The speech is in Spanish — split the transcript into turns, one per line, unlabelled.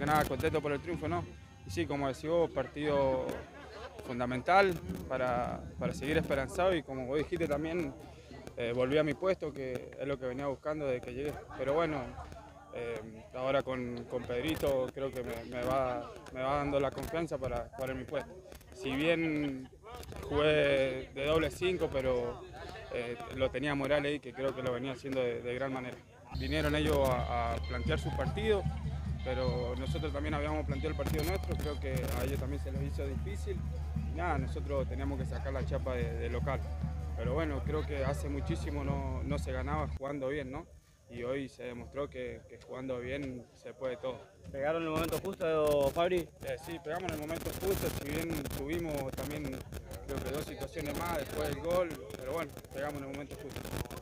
nada, contento por el triunfo, ¿no? Y sí, como decís vos, partido fundamental para, para seguir esperanzado y como vos dijiste también, eh, volví a mi puesto, que es lo que venía buscando desde que llegué. Pero bueno, eh, ahora con, con, Pedrito creo que me, va, me, va, dando la confianza para jugar en mi puesto. Si bien jugué de doble 5, pero eh, lo tenía Morales y que creo que lo venía haciendo de, gran manera. Vinieron ellos a, plantear su partido, pero nosotros también habíamos planteado el partido nuestro, creo que a ellos también se les hizo difícil. Y nada, nosotros teníamos que sacar la chapa de, de local. Pero bueno, creo que hace muchísimo no, no se ganaba jugando bien, ¿no? y hoy se demostró que, que, jugando bien se puede todo.
¿Pegaron en el momento justo, Fabri?
Eh, sí, pegamos en el momento justo, si bien tuvimos también creo que dos situaciones más después del gol, pero bueno, pegamos en el momento justo.